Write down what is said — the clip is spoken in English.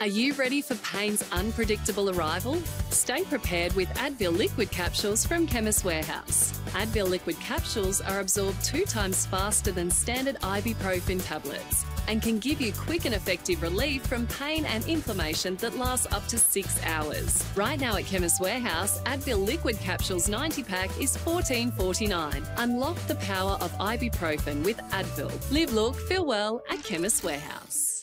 Are you ready for pain's unpredictable arrival? Stay prepared with Advil liquid capsules from Chemist Warehouse. Advil liquid capsules are absorbed two times faster than standard ibuprofen tablets and can give you quick and effective relief from pain and inflammation that lasts up to six hours. Right now at Chemist Warehouse, Advil liquid capsules 90 pack is $14.49. Unlock the power of ibuprofen with Advil. Live, look, feel well at Chemist Warehouse.